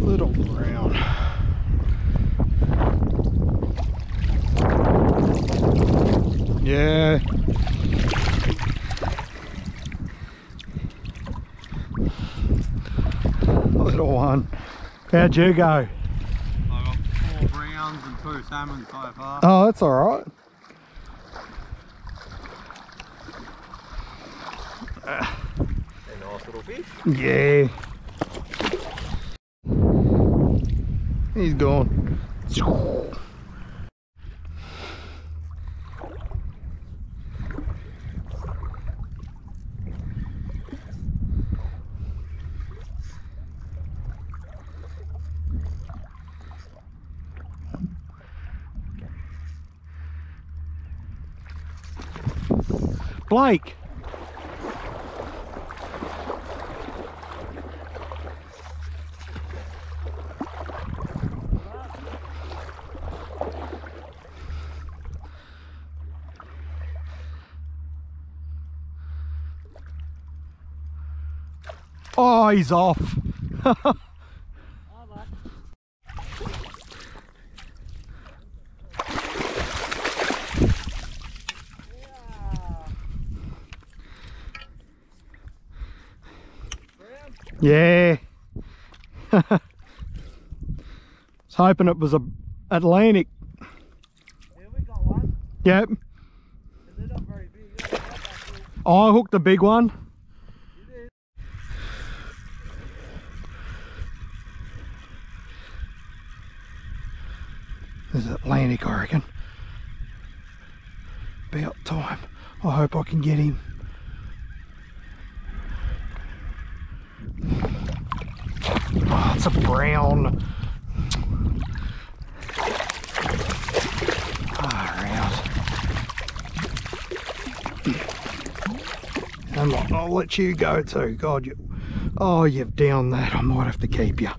Little brown. Yeah. Little one. How'd you go? Oh, that's all right. Little fish. Yeah. He's gone. Blake. Oh, he's off. yeah. was hoping it was a Atlantic. Yeah, we got one. Yep. They're not very big. They're not that big. I hooked the big one. Is Atlantic, I reckon. About time. I hope I can get him. Oh, it's a brown. Ah, Come on, I'll let you go too. God, you. Oh, you've down that. I might have to keep you.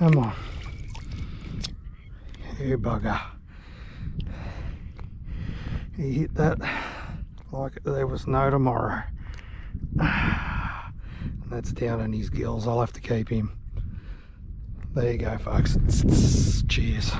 Come on. You bugger. He hit that like there was no tomorrow. And that's down in his gills. I'll have to keep him. There you go, folks. Cheers.